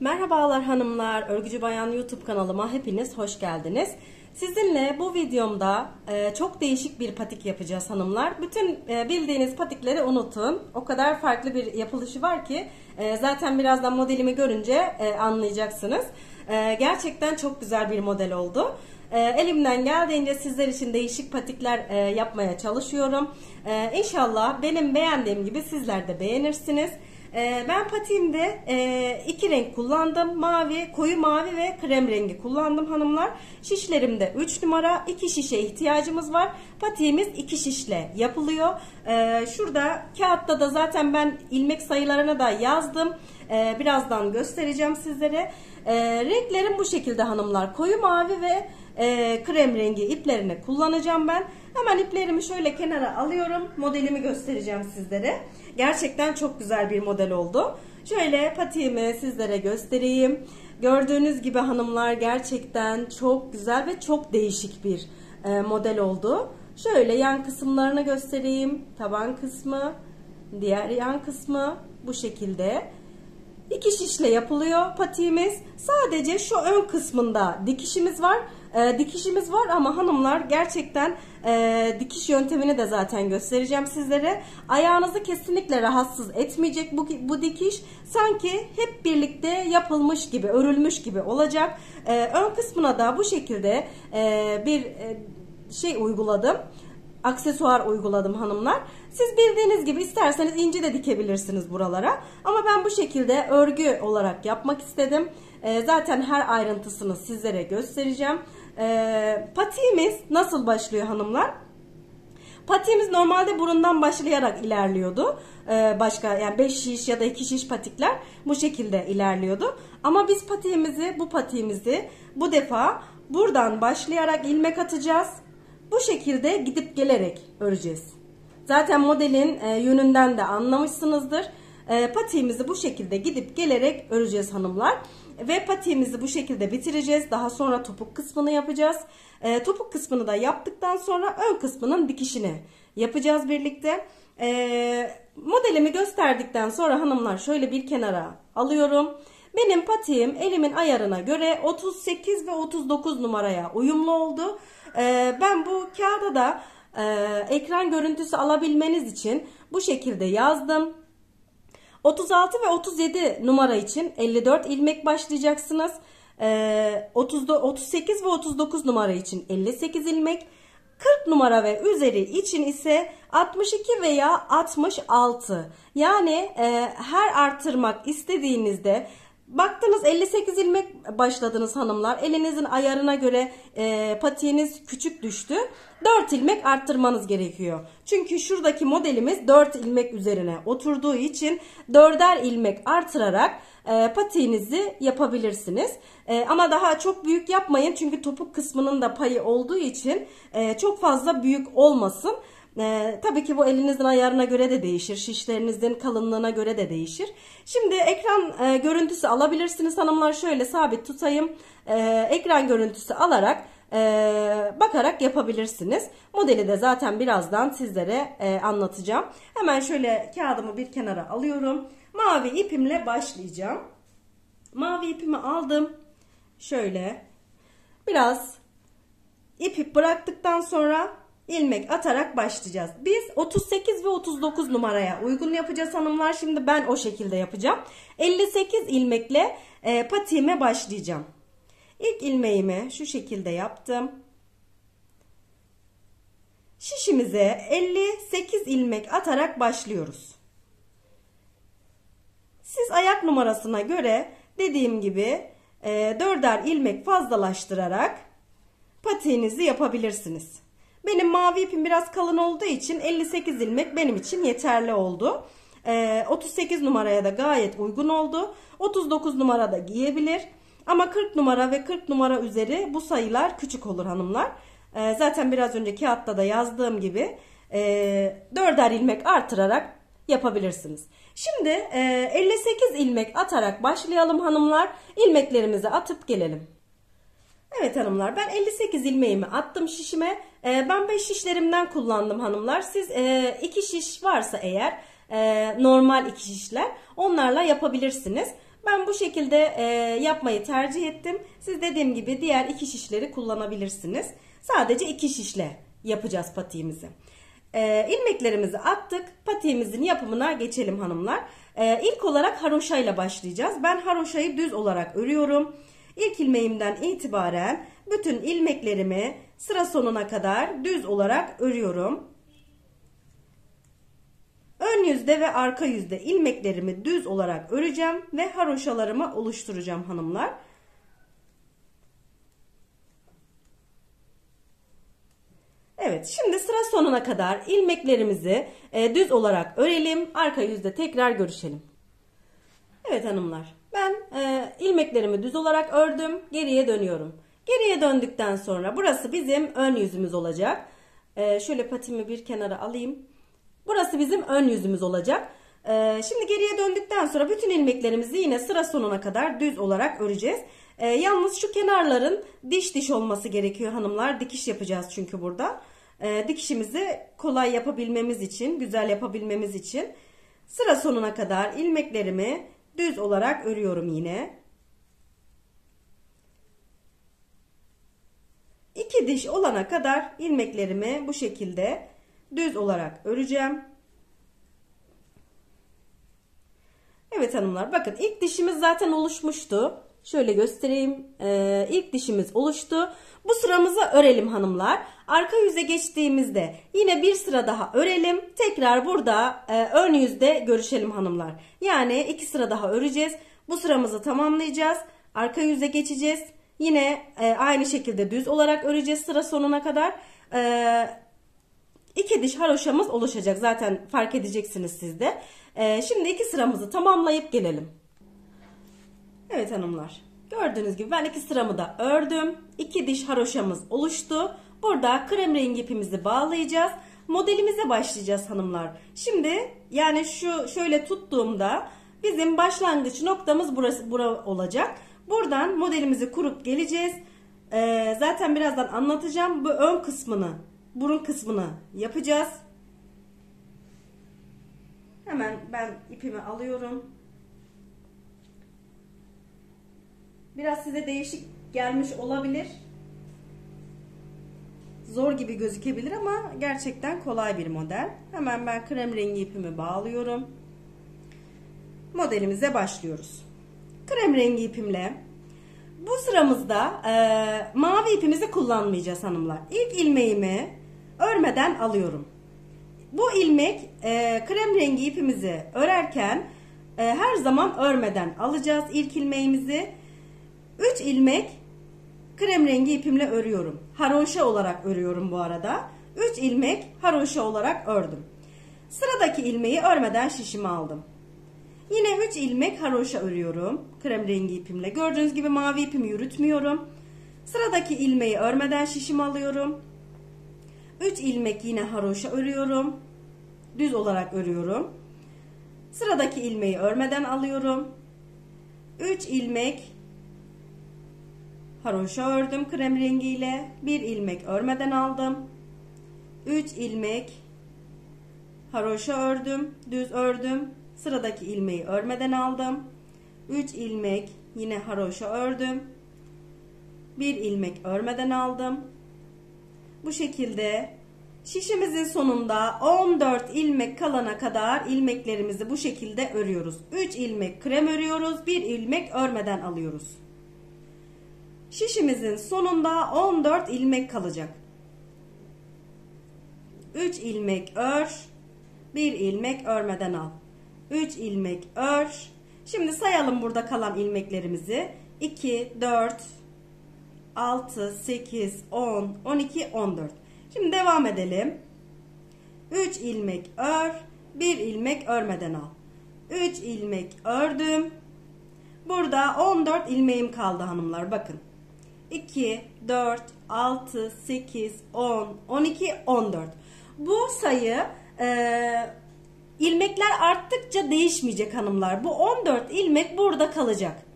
Merhabalar hanımlar, Örgücü Bayan YouTube kanalıma hepiniz hoş geldiniz. Sizinle bu videomda e, çok değişik bir patik yapacağız hanımlar. Bütün e, bildiğiniz patikleri unutun. O kadar farklı bir yapılışı var ki e, zaten birazdan modelimi görünce anlayacaksınız. Gerçekten çok güzel bir model oldu. Elimden geldiğince sizler için değişik patikler yapmaya çalışıyorum. İnşallah benim beğendiğim gibi sizler de beğenirsiniz. Ee, ben patiğimde e, iki renk kullandım. Mavi, koyu mavi ve krem rengi kullandım hanımlar. Şişlerimde 3 numara 2 şişe ihtiyacımız var. Patiğimiz 2 şişle yapılıyor. Ee, şurada kağıtta da zaten ben ilmek sayılarını da yazdım. Ee, birazdan göstereceğim sizlere. Renklerim bu şekilde hanımlar. Koyu mavi ve e, krem rengi iplerini kullanacağım ben. Hemen iplerimi şöyle kenara alıyorum. Modelimi göstereceğim sizlere. Gerçekten çok güzel bir model oldu. Şöyle patiğimi sizlere göstereyim. Gördüğünüz gibi hanımlar gerçekten çok güzel ve çok değişik bir e, model oldu. Şöyle yan kısımlarını göstereyim. Taban kısmı, diğer yan kısmı bu şekilde. İki şişle yapılıyor patiğimiz. Sadece şu ön kısmında dikişimiz var. E, dikişimiz var ama hanımlar gerçekten e, dikiş yöntemini de zaten göstereceğim sizlere. Ayağınızı kesinlikle rahatsız etmeyecek bu, bu dikiş. Sanki hep birlikte yapılmış gibi, örülmüş gibi olacak. E, ön kısmına da bu şekilde e, bir e, şey uyguladım aksesuar uyguladım hanımlar. Siz bildiğiniz gibi isterseniz inci de dikebilirsiniz buralara. Ama ben bu şekilde örgü olarak yapmak istedim. E, zaten her ayrıntısını sizlere göstereceğim. E, patiğimiz nasıl başlıyor hanımlar? Patiğimiz normalde burundan başlayarak ilerliyordu. Ee, başka yani 5 şiş ya da 2 şiş patikler bu şekilde ilerliyordu. Ama biz patiğimizi, bu patiğimizi bu defa buradan başlayarak ilmek atacağız. Bu şekilde gidip gelerek öreceğiz. Zaten modelin e, yönünden de anlamışsınızdır. E, patiğimizi bu şekilde gidip gelerek öreceğiz hanımlar. Ve patiğimizi bu şekilde bitireceğiz. Daha sonra topuk kısmını yapacağız. E, topuk kısmını da yaptıktan sonra ön kısmının dikişini yapacağız birlikte. E, modelimi gösterdikten sonra hanımlar şöyle bir kenara alıyorum. Benim patiğim elimin ayarına göre 38 ve 39 numaraya uyumlu oldu. E, ben bu kağıda da e, ekran görüntüsü alabilmeniz için bu şekilde yazdım. 36 ve 37 numara için 54 ilmek başlayacaksınız. Ee, 30, 38 ve 39 numara için 58 ilmek. 40 numara ve üzeri için ise 62 veya 66. Yani e, her arttırmak istediğinizde Baktınız 58 ilmek başladınız hanımlar. Elinizin ayarına göre e, patiğiniz küçük düştü. 4 ilmek arttırmanız gerekiyor. Çünkü şuradaki modelimiz 4 ilmek üzerine oturduğu için 4'er ilmek artırarak e, patiğinizi yapabilirsiniz. E, ama daha çok büyük yapmayın. Çünkü topuk kısmının da payı olduğu için e, çok fazla büyük olmasın. Ee, tabii ki bu elinizin ayarına göre de değişir. Şişlerinizin kalınlığına göre de değişir. Şimdi ekran e, görüntüsü alabilirsiniz hanımlar. Şöyle sabit tutayım. E, ekran görüntüsü alarak e, bakarak yapabilirsiniz. Modeli de zaten birazdan sizlere e, anlatacağım. Hemen şöyle kağıdımı bir kenara alıyorum. Mavi ipimle başlayacağım. Mavi ipimi aldım. Şöyle biraz ipi bıraktıktan sonra ilmek atarak başlayacağız. Biz 38 ve 39 numaraya uygun yapacağız hanımlar. Şimdi ben o şekilde yapacağım. 58 ilmekle e, patiğime başlayacağım. İlk ilmeğimi şu şekilde yaptım. Şişimize 58 ilmek atarak başlıyoruz. Siz ayak numarasına göre dediğim gibi e, dörder ilmek fazlalaştırarak patiğinizi yapabilirsiniz. Benim mavi ipim biraz kalın olduğu için 58 ilmek benim için yeterli oldu. Ee, 38 numaraya da gayet uygun oldu. 39 numarada giyebilir. Ama 40 numara ve 40 numara üzeri bu sayılar küçük olur hanımlar. Ee, zaten biraz önce kağıtta da yazdığım gibi e, 4'er ilmek artırarak yapabilirsiniz. Şimdi e, 58 ilmek atarak başlayalım hanımlar. İlmeklerimizi atıp gelelim. Evet hanımlar ben 58 ilmeğimi attım şişime. Ee, ben 5 şişlerimden kullandım hanımlar. Siz 2 e, şiş varsa eğer e, normal 2 şişler onlarla yapabilirsiniz. Ben bu şekilde e, yapmayı tercih ettim. Siz dediğim gibi diğer iki şişleri kullanabilirsiniz. Sadece iki şişle yapacağız patiğimizi. E, ilmeklerimizi attık. Patiğimizin yapımına geçelim hanımlar. E, ilk olarak haroşa ile başlayacağız. Ben haroşayı düz olarak örüyorum. İlk ilmeğimden itibaren bütün ilmeklerimi sıra sonuna kadar düz olarak örüyorum. Ön yüzde ve arka yüzde ilmeklerimi düz olarak öreceğim ve haroşalarımı oluşturacağım hanımlar. Evet şimdi sıra sonuna kadar ilmeklerimizi e, düz olarak örelim. Arka yüzde tekrar görüşelim. Evet hanımlar ben e, ilmeklerimi düz olarak ördüm. Geriye dönüyorum. Geriye döndükten sonra burası bizim ön yüzümüz olacak. E, şöyle patimi bir kenara alayım. Burası bizim ön yüzümüz olacak. E, şimdi geriye döndükten sonra bütün ilmeklerimizi yine sıra sonuna kadar düz olarak öreceğiz. E, yalnız şu kenarların diş diş olması gerekiyor hanımlar. Dikiş yapacağız çünkü burada. E, dikişimizi kolay yapabilmemiz için, güzel yapabilmemiz için sıra sonuna kadar ilmeklerimi düz olarak örüyorum yine. İki diş olana kadar ilmeklerimi bu şekilde düz olarak öreceğim. Evet hanımlar bakın ilk dişimiz zaten oluşmuştu. Şöyle göstereyim. Ee, ilk dişimiz oluştu. Bu sıramızı örelim hanımlar. Arka yüze geçtiğimizde yine bir sıra daha örelim. Tekrar burada e, ön yüzde görüşelim hanımlar. Yani iki sıra daha öreceğiz. Bu sıramızı tamamlayacağız. Arka yüze geçeceğiz. Yine e, aynı şekilde düz olarak öreceğiz sıra sonuna kadar. E, iki diş haroşamız oluşacak. Zaten fark edeceksiniz siz de. E, şimdi iki sıramızı tamamlayıp gelelim. Evet hanımlar. Gördüğünüz gibi ben iki sıramı da ördüm. İki diş haroşamız oluştu. Burada krem rengi ipimizi bağlayacağız. Modelimize başlayacağız hanımlar. Şimdi yani şu şöyle tuttuğumda bizim başlangıç noktamız burası bura olacak. Buradan modelimizi kurup geleceğiz. Ee, zaten birazdan anlatacağım. Bu ön kısmını, burun kısmını yapacağız. Hemen ben ipimi alıyorum. Biraz size değişik gelmiş olabilir. Zor gibi gözükebilir ama gerçekten kolay bir model. Hemen ben krem rengi ipimi bağlıyorum. Modelimize başlıyoruz. Krem rengi ipimle bu sıramızda e, mavi ipimizi kullanmayacağız hanımlar. İlk ilmeğimi örmeden alıyorum. Bu ilmek e, krem rengi ipimizi örerken e, her zaman örmeden alacağız ilk ilmeğimizi. 3 ilmek krem rengi ipimle örüyorum. Haroşa olarak örüyorum bu arada. 3 ilmek haroşa olarak ördüm. Sıradaki ilmeği örmeden şişimi aldım. Yine 3 ilmek haroşa örüyorum. Krem rengi ipimle. Gördüğünüz gibi mavi ipimi yürütmüyorum. Sıradaki ilmeği örmeden şişimi alıyorum. 3 ilmek yine haroşa örüyorum. Düz olarak örüyorum. Sıradaki ilmeği örmeden alıyorum. 3 ilmek haroşa ördüm krem rengiyle. 1 ilmek örmeden aldım. 3 ilmek haroşa ördüm, düz ördüm. Sıradaki ilmeği örmeden aldım. 3 ilmek yine haroşa ördüm. 1 ilmek örmeden aldım. Bu şekilde şişimizin sonunda 14 ilmek kalana kadar ilmeklerimizi bu şekilde örüyoruz. 3 ilmek krem örüyoruz. 1 ilmek örmeden alıyoruz. Şişimizin sonunda 14 ilmek kalacak. 3 ilmek ör. 1 ilmek örmeden al. 3 ilmek ör. Şimdi sayalım burada kalan ilmeklerimizi. 2, 4, 6, 8, 10, 12, 14. Şimdi devam edelim. 3 ilmek ör. 1 ilmek örmeden al. 3 ilmek ördüm. Burada 14 ilmeğim kaldı hanımlar. Bakın. 2, 4, 6, 8, 10, 12, 14. Bu sayı e, ilmekler arttıkça değişmeyecek hanımlar. Bu 14 ilmek burada kalacak.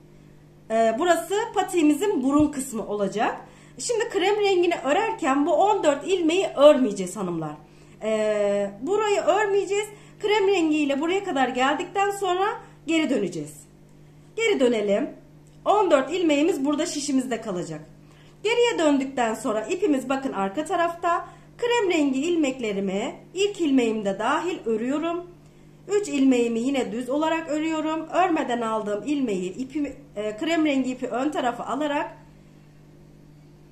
E, burası patiğimizin burun kısmı olacak. Şimdi krem rengini örerken bu 14 ilmeği örmeyeceğiz hanımlar. E, burayı örmeyeceğiz. Krem rengiyle buraya kadar geldikten sonra geri döneceğiz. Geri dönelim. 14 ilmeğimiz burada şişimizde kalacak. Geriye döndükten sonra ipimiz bakın arka tarafta. Krem rengi ilmeklerimi ilk ilmeğimde dahil örüyorum. 3 ilmeğimi yine düz olarak örüyorum. Örmeden aldığım ilmeği ipi, e, krem rengi ipi ön tarafa alarak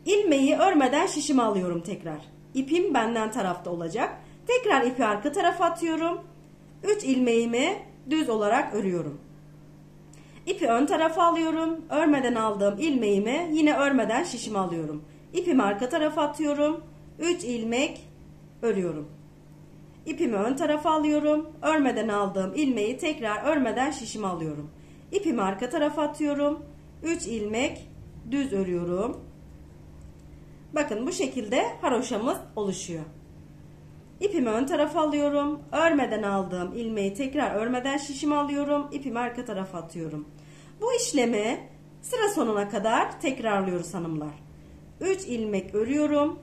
ilmeği örmeden şişime alıyorum tekrar. İpim benden tarafta olacak. Tekrar ipi arka tarafa atıyorum. 3 ilmeğimi düz olarak örüyorum. İpi ön tarafa alıyorum. Örmeden aldığım ilmeğimi yine örmeden şişime alıyorum. İpimi arka tarafa atıyorum. 3 ilmek örüyorum. İpimi ön tarafa alıyorum. Örmeden aldığım ilmeği tekrar örmeden şişime alıyorum. İpimi arka tarafa atıyorum. 3 ilmek düz örüyorum. Bakın bu şekilde haroşamız oluşuyor. İpimi ön tarafa alıyorum. Örmeden aldığım ilmeği tekrar örmeden şişime alıyorum. İpimi arka tarafa atıyorum. Bu işlemi sıra sonuna kadar tekrarlıyoruz hanımlar. 3 ilmek örüyorum.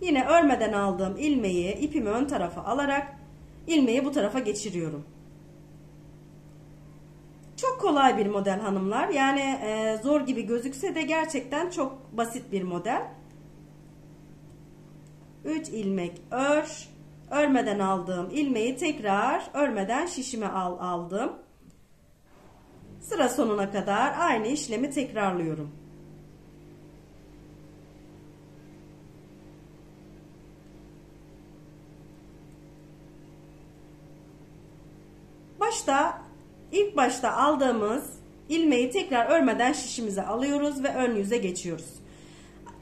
Yine örmeden aldığım ilmeği ipimi ön tarafa alarak ilmeği bu tarafa geçiriyorum. Çok kolay bir model hanımlar. Yani e, zor gibi gözükse de gerçekten çok basit bir model. 3 ilmek ör. Örmeden aldığım ilmeği tekrar örmeden şişime al, aldım. Sıra sonuna kadar aynı işlemi tekrarlıyorum. Başta ilk başta aldığımız ilmeği tekrar örmeden şişimize alıyoruz ve ön yüze geçiyoruz.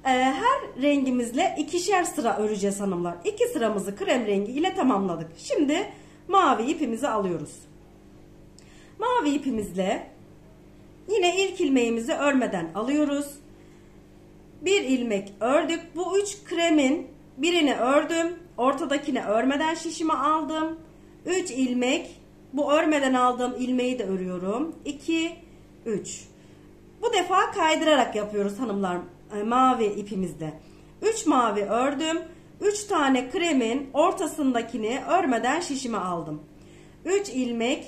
Ee, her rengimizle ikişer sıra öreceğiz hanımlar. İki sıramızı krem rengi ile tamamladık. Şimdi mavi ipimizi alıyoruz. Mavi ipimizle yine ilk ilmeğimizi örmeden alıyoruz. Bir ilmek ördük. Bu üç kremin birini ördüm. Ortadakini örmeden şişime aldım. 3 ilmek bu örmeden aldığım ilmeği de örüyorum. 2 3 Bu defa kaydırarak yapıyoruz hanımlar e, mavi ipimizde. 3 mavi ördüm. 3 tane kremin ortasındakini örmeden şişime aldım. 3 ilmek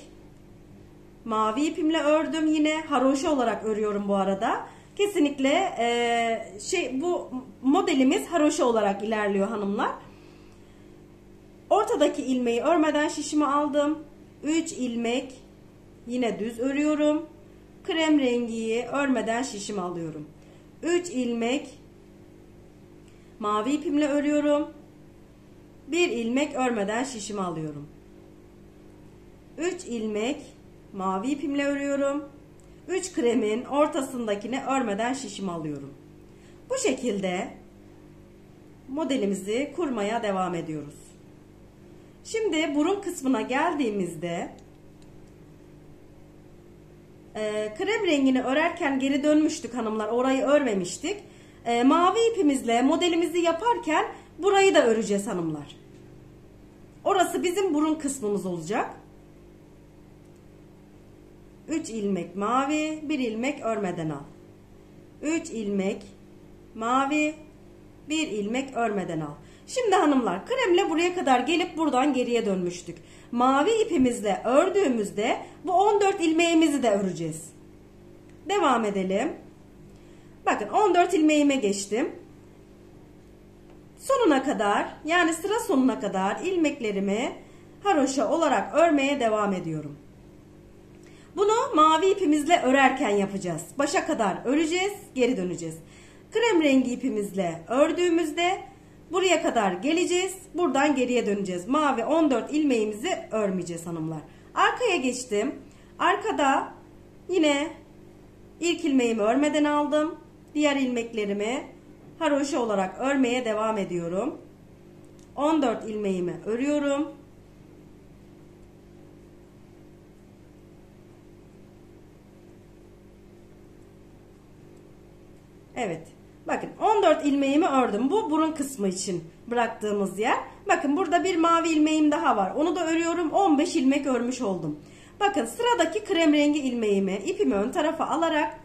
mavi ipimle ördüm yine haroşa olarak örüyorum bu arada. Kesinlikle e, şey bu modelimiz haroşa olarak ilerliyor hanımlar. Ortadaki ilmeği örmeden şişime aldım. 3 ilmek yine düz örüyorum. Krem rengiyi örmeden şişime alıyorum. 3 ilmek mavi ipimle örüyorum. 1 ilmek örmeden şişime alıyorum. 3 ilmek mavi ipimle örüyorum. 3 kremin ortasındakini örmeden şişime alıyorum. Bu şekilde modelimizi kurmaya devam ediyoruz. Şimdi burun kısmına geldiğimizde e, krem rengini örerken geri dönmüştük hanımlar. Orayı örmemiştik. E, mavi ipimizle modelimizi yaparken burayı da öreceğiz hanımlar. Orası bizim burun kısmımız olacak. 3 ilmek mavi, 1 ilmek örmeden al. 3 ilmek mavi, 1 ilmek örmeden al. Şimdi hanımlar kremle buraya kadar gelip buradan geriye dönmüştük. Mavi ipimizle ördüğümüzde bu 14 ilmeğimizi de öreceğiz. Devam edelim. Bakın 14 ilmeğime geçtim. Sonuna kadar yani sıra sonuna kadar ilmeklerimi haroşa olarak örmeye devam ediyorum. Bunu mavi ipimizle örerken yapacağız. Başa kadar öreceğiz, geri döneceğiz. Krem rengi ipimizle ördüğümüzde Buraya kadar geleceğiz. Buradan geriye döneceğiz. Mavi 14 ilmeğimizi örmeyeceğiz hanımlar. Arkaya geçtim. Arkada yine ilk ilmeğimi örmeden aldım. Diğer ilmeklerimi haroşa olarak örmeye devam ediyorum. 14 ilmeğimi örüyorum. Evet. Bakın 14 ilmeğimi ördüm. Bu burun kısmı için bıraktığımız yer. Bakın burada bir mavi ilmeğim daha var. Onu da örüyorum. 15 ilmek örmüş oldum. Bakın sıradaki krem rengi ilmeğimi ipimi ön tarafa alarak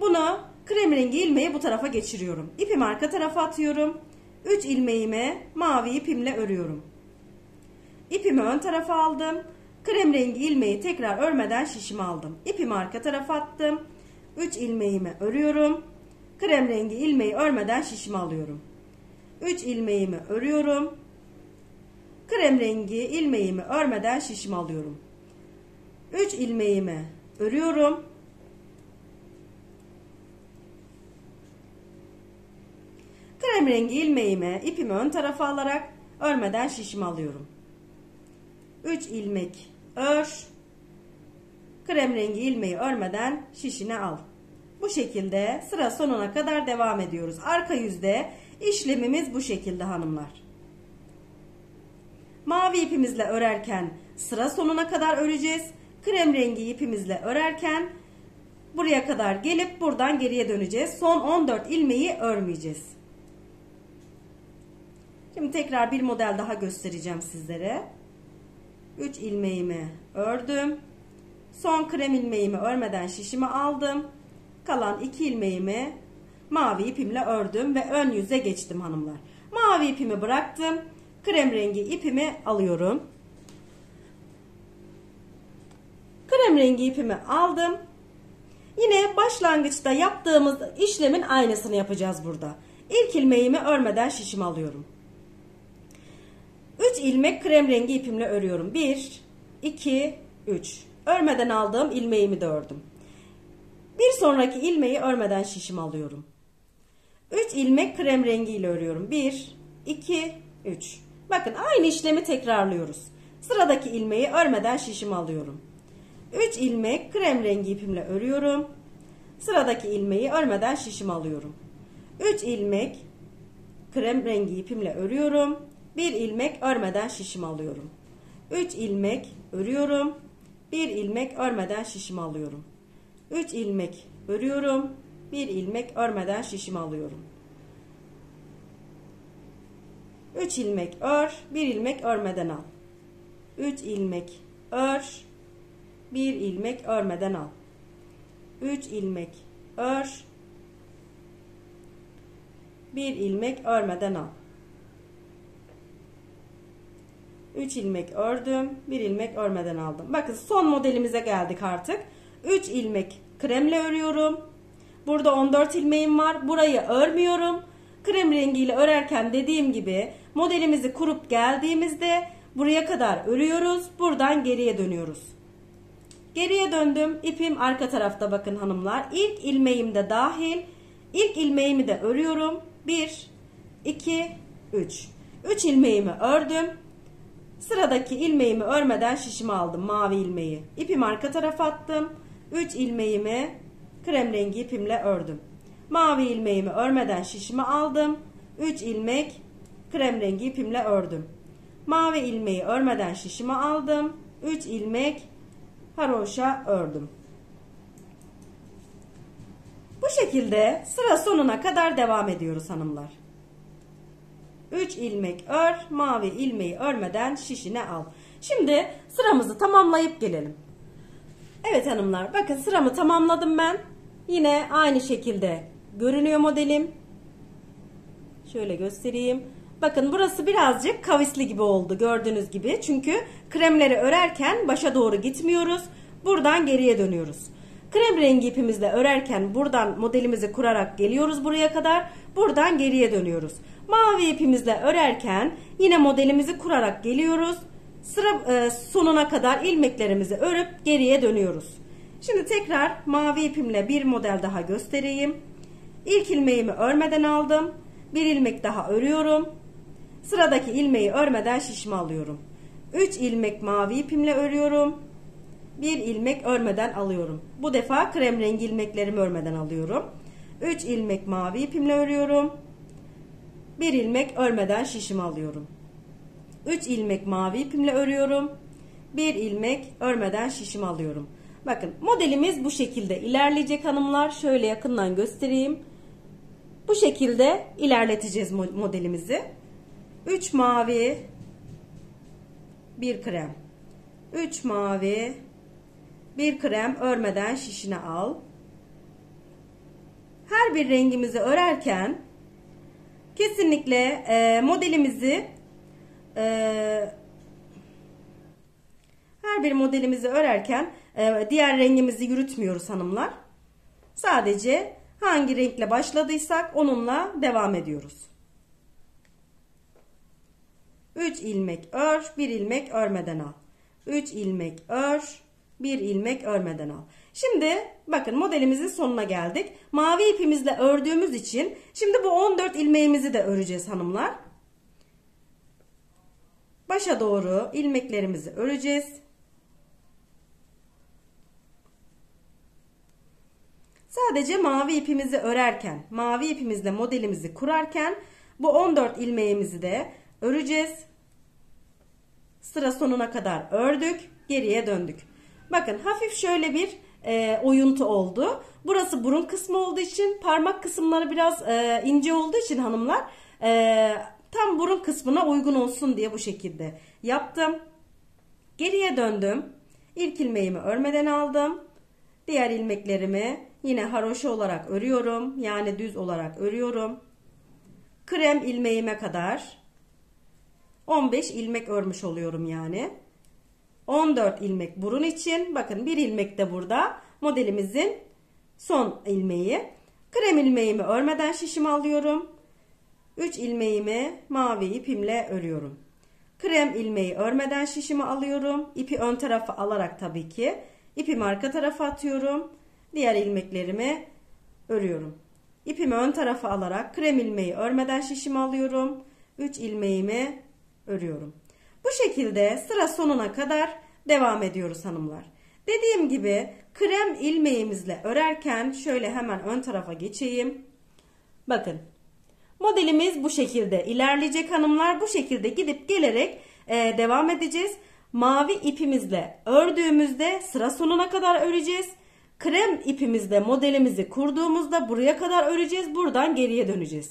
bunu krem rengi ilmeği bu tarafa geçiriyorum. İpimi arka tarafa atıyorum. 3 ilmeğimi mavi ipimle örüyorum. İpimi ön tarafa aldım. krem rengi ilmeği tekrar örmeden şişimi aldım. İpimi arka tarafa attım. 3 ilmeğimi örüyorum. Krem rengi ilmeği örmeden şişimi alıyorum. 3 ilmeğimi örüyorum. Krem rengi ilmeğimi örmeden şişimi alıyorum. 3 ilmeğimi örüyorum. Krem rengi ilmeğimi ipimi ön tarafa alarak örmeden şişimi alıyorum. 3 ilmek ör. Krem rengi ilmeği örmeden şişine al. Bu şekilde sıra sonuna kadar devam ediyoruz. Arka yüzde işlemimiz bu şekilde hanımlar. Mavi ipimizle örerken sıra sonuna kadar öreceğiz. Krem rengi ipimizle örerken buraya kadar gelip buradan geriye döneceğiz. Son 14 ilmeği örmeyeceğiz. Şimdi tekrar bir model daha göstereceğim sizlere. 3 ilmeğimi ördüm. Son krem ilmeğimi örmeden şişimi aldım. Kalan 2 ilmeğimi mavi ipimle ördüm ve ön yüze geçtim hanımlar. Mavi ipimi bıraktım. Krem rengi ipimi alıyorum. Krem rengi ipimi aldım. Yine başlangıçta yaptığımız işlemin aynısını yapacağız burada. İlk ilmeğimi örmeden şişimi alıyorum. 3 ilmek krem rengi ipimle örüyorum. 1, 2, 3. Örmeden aldığım ilmeğimi de ördüm. Bir sonraki ilmeği örmeden şişimi alıyorum. 3 ilmek krem rengi ile örüyorum. 1, 2, 3. Bakın aynı işlemi tekrarlıyoruz. Sıradaki ilmeği örmeden şişimi alıyorum. 3 ilmek krem rengi ipimle örüyorum. Sıradaki ilmeği örmeden şişimi alıyorum. 3 ilmek krem rengi ipimle örüyorum. 1 ilmek örmeden şişimi alıyorum. 3 ilmek örüyorum. 1 ilmek örmeden şişimi alıyorum. 3 ilmek örüyorum. 1 ilmek örmeden şişimi alıyorum. 3 ilmek ör, 1 ilmek örmeden al. 3 ilmek ör, 1 ilmek örmeden al. 3 ilmek ör, 1 ilmek örmeden al. 3 ilmek ördüm. 1 ilmek örmeden aldım. Bakın son modelimize geldik artık. 3 ilmek kremle örüyorum. Burada 14 ilmeğim var. Burayı örmüyorum. Krem rengiyle örerken dediğim gibi modelimizi kurup geldiğimizde buraya kadar örüyoruz. Buradan geriye dönüyoruz. Geriye döndüm. İpim arka tarafta bakın hanımlar. İlk ilmeğim de dahil. İlk ilmeğimi de örüyorum. 1, 2, 3. 3 ilmeğimi ördüm. Sıradaki ilmeğimi örmeden şişimi aldım mavi ilmeği. İpimi arka tarafa attım. 3 ilmeğimi krem rengi ipimle ördüm. Mavi ilmeğimi örmeden şişimi aldım. 3 ilmek krem rengi ipimle ördüm. Mavi ilmeği örmeden şişimi aldım. 3 ilmek haroşa ördüm. Bu şekilde sıra sonuna kadar devam ediyoruz hanımlar. 3 ilmek ör, mavi ilmeği örmeden şişine al. Şimdi sıramızı tamamlayıp gelelim. Evet hanımlar bakın sıramı tamamladım ben. Yine aynı şekilde görünüyor modelim. Şöyle göstereyim. Bakın burası birazcık kavisli gibi oldu gördüğünüz gibi. Çünkü kremleri örerken başa doğru gitmiyoruz. Buradan geriye dönüyoruz. Krem rengi ipimizle örerken buradan modelimizi kurarak geliyoruz buraya kadar. Buradan geriye dönüyoruz. Mavi ipimizle örerken yine modelimizi kurarak geliyoruz. Sıra e, sonuna kadar ilmeklerimizi örüp geriye dönüyoruz. Şimdi tekrar mavi ipimle bir model daha göstereyim. İlk ilmeğimi örmeden aldım. Bir ilmek daha örüyorum. Sıradaki ilmeği örmeden şişme alıyorum. 3 ilmek mavi ipimle örüyorum. Bir ilmek örmeden alıyorum. Bu defa krem rengi ilmeklerimi örmeden alıyorum. 3 ilmek mavi ipimle örüyorum. Bir ilmek örmeden şişimi alıyorum. 3 ilmek mavi ipimle örüyorum. Bir ilmek örmeden şişimi alıyorum. Bakın modelimiz bu şekilde ilerleyecek hanımlar. Şöyle yakından göstereyim. Bu şekilde ilerleteceğiz modelimizi. 3 mavi, bir krem. 3 mavi, bir krem örmeden şişine al. Her bir rengimizi örerken kesinlikle modelimizi e, Her bir modelimizi örerken e, diğer rengimizi yürütmüyoruz hanımlar. Sadece hangi renkle başladıysak onunla devam ediyoruz. 3 ilmek ör, 1 ilmek örmeden al. 3 ilmek ör, 1 ilmek örmeden al. Şimdi bakın modelimizin sonuna geldik. Mavi ipimizle ördüğümüz için şimdi bu 14 ilmeğimizi de öreceğiz hanımlar. Başa doğru ilmeklerimizi öreceğiz. Sadece mavi ipimizi örerken, mavi ipimizle modelimizi kurarken bu 14 ilmeğimizi de öreceğiz. Sıra sonuna kadar ördük, geriye döndük. Bakın hafif şöyle bir e, oyuntu oldu. Burası burun kısmı olduğu için parmak kısımları biraz e, ince olduğu için hanımlar e, tam burun kısmına uygun olsun diye bu şekilde yaptım. Geriye döndüm. İlk ilmeğimi örmeden aldım. Diğer ilmeklerimi yine haroşa olarak örüyorum. Yani düz olarak örüyorum. Krem ilmeğime kadar 15 ilmek örmüş oluyorum yani. 14 ilmek burun için. Bakın bir ilmek de burada modelimizin son ilmeği. Krem ilmeğimi örmeden şişimi alıyorum. 3 ilmeğimi mavi ipimle örüyorum. Krem ilmeği örmeden şişimi alıyorum. İpi ön tarafa alarak tabii ki. İpimi arka tarafa atıyorum. Diğer ilmeklerimi örüyorum. İpimi ön tarafa alarak krem ilmeği örmeden şişimi alıyorum. 3 ilmeğimi örüyorum. Bu şekilde sıra sonuna kadar devam ediyoruz hanımlar. Dediğim gibi krem ilmeğimizle örerken şöyle hemen ön tarafa geçeyim. Bakın modelimiz bu şekilde ilerleyecek hanımlar. Bu şekilde gidip gelerek e, devam edeceğiz. Mavi ipimizle ördüğümüzde sıra sonuna kadar öreceğiz. Krem ipimizle modelimizi kurduğumuzda buraya kadar öreceğiz. Buradan geriye döneceğiz.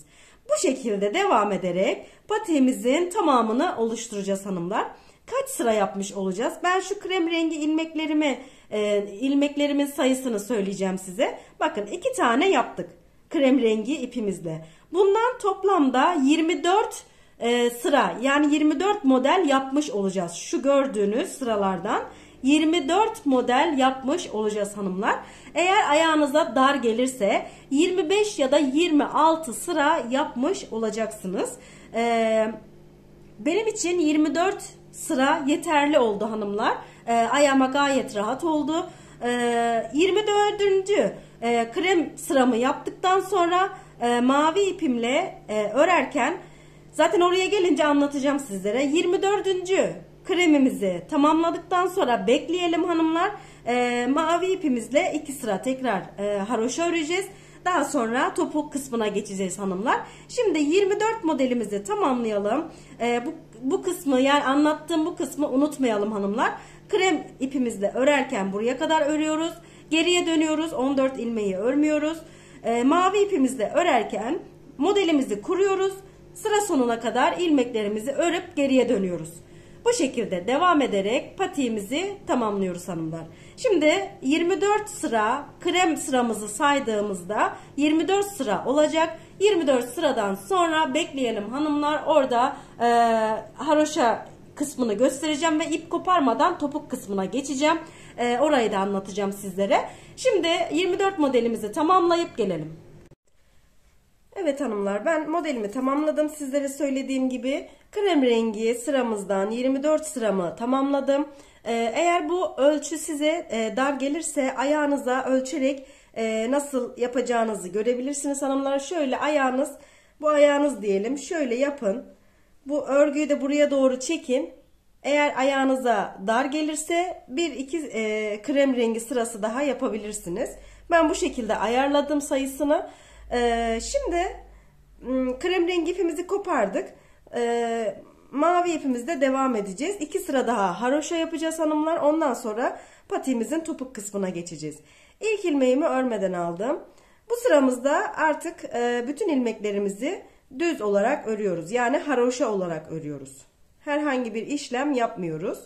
Bu şekilde devam ederek patiğimizin tamamını oluşturacağız hanımlar. Kaç sıra yapmış olacağız? Ben şu krem rengi ilmeklerimi, e, ilmeklerimin sayısını söyleyeceğim size. Bakın iki tane yaptık krem rengi ipimizle. Bundan toplamda 24 e, sıra yani 24 model yapmış olacağız. Şu gördüğünüz sıralardan 24 model yapmış olacağız hanımlar. Eğer ayağınıza dar gelirse 25 ya da 26 sıra yapmış olacaksınız. Ee, benim için 24 sıra yeterli oldu hanımlar. Ee, ayağıma gayet rahat oldu. Ee, 24. E, krem sıramı yaptıktan sonra e, mavi ipimle e, örerken zaten oraya gelince anlatacağım sizlere. 24 kremimizi tamamladıktan sonra bekleyelim hanımlar. E, mavi ipimizle iki sıra tekrar e, haroşa öreceğiz. Daha sonra topuk kısmına geçeceğiz hanımlar. Şimdi 24 modelimizi tamamlayalım. E, bu, bu kısmı yani anlattığım bu kısmı unutmayalım hanımlar. Krem ipimizle örerken buraya kadar örüyoruz. Geriye dönüyoruz. 14 ilmeği örmüyoruz. E, mavi ipimizle örerken modelimizi kuruyoruz. Sıra sonuna kadar ilmeklerimizi örüp geriye dönüyoruz. Bu şekilde devam ederek patiğimizi tamamlıyoruz hanımlar. Şimdi 24 sıra krem sıramızı saydığımızda 24 sıra olacak. 24 sıradan sonra bekleyelim hanımlar. Orada e, haroşa kısmını göstereceğim ve ip koparmadan topuk kısmına geçeceğim. E, orayı da anlatacağım sizlere. Şimdi 24 modelimizi tamamlayıp gelelim. Evet hanımlar ben modelimi tamamladım. Sizlere söylediğim gibi krem rengi sıramızdan 24 sıramı tamamladım. Ee, eğer bu ölçü size e, dar gelirse ayağınıza ölçerek e, nasıl yapacağınızı görebilirsiniz hanımlar. Şöyle ayağınız bu ayağınız diyelim şöyle yapın. Bu örgüyü de buraya doğru çekin. Eğer ayağınıza dar gelirse bir iki e, krem rengi sırası daha yapabilirsiniz. Ben bu şekilde ayarladım sayısını. Ee, şimdi krem rengi ipimizi kopardık. Ee, mavi ipimizde devam edeceğiz. İki sıra daha haroşa yapacağız hanımlar. Ondan sonra patiğimizin topuk kısmına geçeceğiz. İlk ilmeğimi örmeden aldım. Bu sıramızda artık e, bütün ilmeklerimizi düz olarak örüyoruz. Yani haroşa olarak örüyoruz. Herhangi bir işlem yapmıyoruz.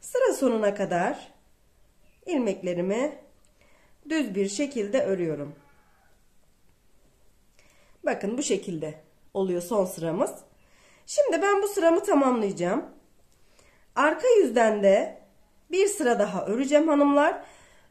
Sıra sonuna kadar ilmeklerimi düz bir şekilde örüyorum. Bakın bu şekilde oluyor son sıramız. Şimdi ben bu sıramı tamamlayacağım. Arka yüzden de bir sıra daha öreceğim hanımlar.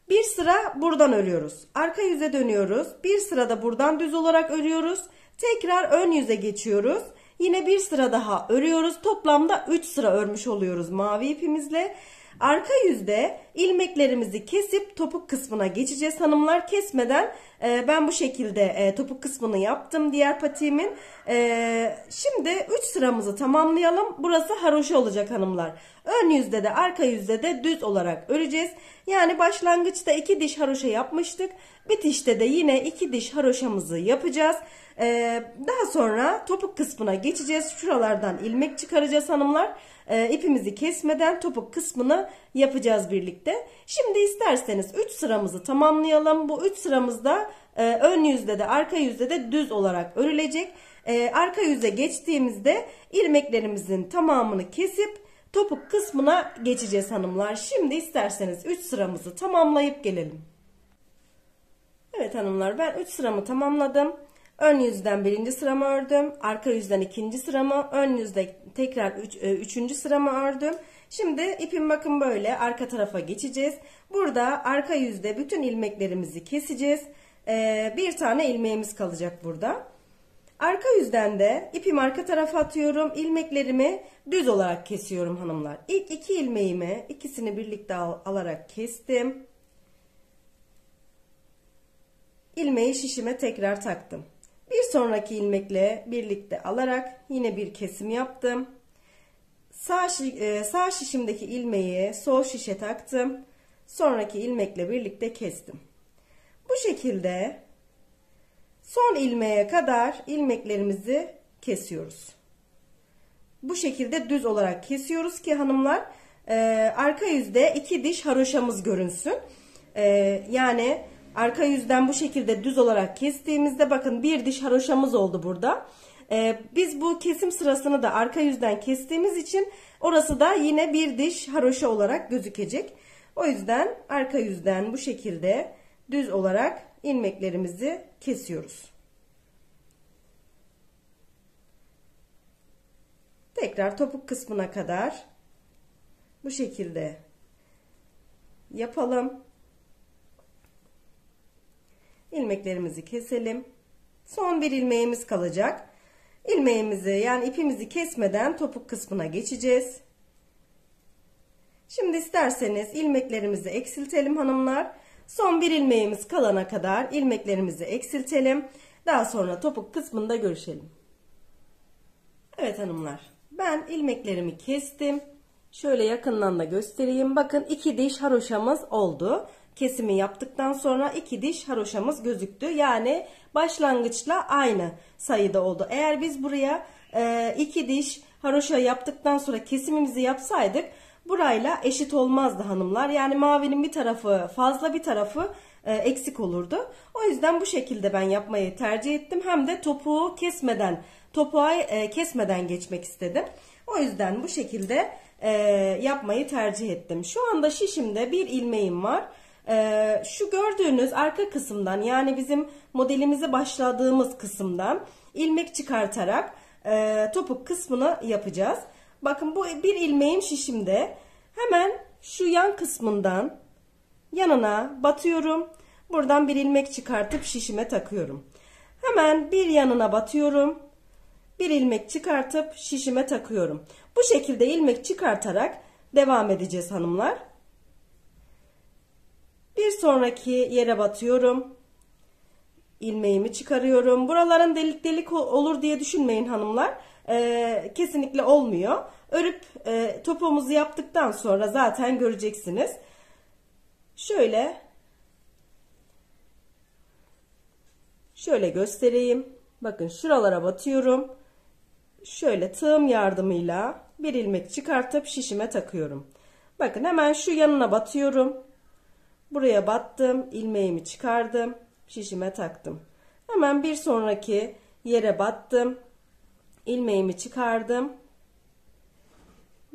Bir sıra buradan örüyoruz. Arka yüze dönüyoruz. Bir sırada buradan düz olarak örüyoruz. Tekrar ön yüze geçiyoruz. Yine bir sıra daha örüyoruz. Toplamda 3 sıra örmüş oluyoruz mavi ipimizle. Arka yüzde ilmeklerimizi kesip topuk kısmına geçeceğiz hanımlar. Kesmeden e, ben bu şekilde e, topuk kısmını yaptım diğer patiğimin. E, şimdi 3 sıramızı tamamlayalım. Burası haroşa olacak hanımlar. Ön yüzde de arka yüzde de düz olarak öreceğiz. Yani başlangıçta 2 diş haroşa yapmıştık. Bitişte de yine 2 diş haroşamızı yapacağız. Ee, daha sonra topuk kısmına geçeceğiz. Şuralardan ilmek çıkaracağız hanımlar. Ee, ipimizi kesmeden topuk kısmını yapacağız birlikte. Şimdi isterseniz 3 sıramızı tamamlayalım. Bu 3 sıramızda e, ön yüzde de arka yüzde de düz olarak örülecek. E, arka yüze geçtiğimizde ilmeklerimizin tamamını kesip topuk kısmına geçeceğiz hanımlar. Şimdi isterseniz 3 sıramızı tamamlayıp gelelim. Evet hanımlar ben 3 sıramı tamamladım. Ön yüzden birinci sıramı ördüm. Arka yüzden ikinci sıramı. Ön yüzde tekrar üç, e, üçüncü sıramı ördüm. Şimdi ipim bakın böyle arka tarafa geçeceğiz. Burada arka yüzde bütün ilmeklerimizi keseceğiz. Ee, bir tane ilmeğimiz kalacak burada. Arka yüzden de ipim arka tarafa atıyorum. İlmeklerimi düz olarak kesiyorum hanımlar. İlk iki ilmeğimi ikisini birlikte al alarak kestim. İlmeği şişime tekrar taktım. Bir sonraki ilmekle birlikte alarak yine bir kesim yaptım. Sağ, e, sağ şişimdeki ilmeği sol şişe taktım. Sonraki ilmekle birlikte kestim. Bu şekilde son ilmeğe kadar ilmeklerimizi kesiyoruz. Bu şekilde düz olarak kesiyoruz ki hanımlar e, arka yüzde iki diş haroşamız görünsün. E, yani Arka yüzden bu şekilde düz olarak kestiğimizde bakın bir diş haroşamız oldu burada. Ee, biz bu kesim sırasını da arka yüzden kestiğimiz için orası da yine bir diş haroşa olarak gözükecek. O yüzden arka yüzden bu şekilde düz olarak ilmeklerimizi kesiyoruz. Tekrar topuk kısmına kadar bu şekilde yapalım ilmeklerimizi keselim. Son bir ilmeğimiz kalacak. İlmeğimizi yani ipimizi kesmeden topuk kısmına geçeceğiz. Şimdi isterseniz ilmeklerimizi eksiltelim hanımlar. Son bir ilmeğimiz kalana kadar ilmeklerimizi eksiltelim. Daha sonra topuk kısmında görüşelim. Evet hanımlar ben ilmeklerimi kestim. Şöyle yakından da göstereyim. Bakın iki diş haroşamız oldu kesimi yaptıktan sonra iki diş haroşamız gözüktü. Yani başlangıçla aynı sayıda oldu. Eğer biz buraya e, iki diş haroşa yaptıktan sonra kesimimizi yapsaydık burayla eşit olmazdı hanımlar. Yani mavinin bir tarafı fazla bir tarafı e, eksik olurdu. O yüzden bu şekilde ben yapmayı tercih ettim. Hem de topuğu kesmeden, topuğa e, kesmeden geçmek istedim. O yüzden bu şekilde e, yapmayı tercih ettim. Şu anda şişimde bir ilmeğim var. Ee, şu gördüğünüz arka kısımdan yani bizim modelimizi başladığımız kısımdan ilmek çıkartarak e, topuk kısmını yapacağız. Bakın bu bir ilmeğim şişimde. Hemen şu yan kısmından yanına batıyorum. Buradan bir ilmek çıkartıp şişime takıyorum. Hemen bir yanına batıyorum. Bir ilmek çıkartıp şişime takıyorum. Bu şekilde ilmek çıkartarak devam edeceğiz hanımlar. Bir sonraki yere batıyorum. ilmeğimi çıkarıyorum. Buraların delik delik olur diye düşünmeyin hanımlar. Ee, kesinlikle olmuyor. Örüp e, topuğumuzu yaptıktan sonra zaten göreceksiniz. Şöyle şöyle göstereyim. Bakın şuralara batıyorum. Şöyle tığım yardımıyla bir ilmek çıkartıp şişime takıyorum. Bakın hemen şu yanına batıyorum. Buraya battım, ilmeğimi çıkardım, şişime taktım. Hemen bir sonraki yere battım, ilmeğimi çıkardım.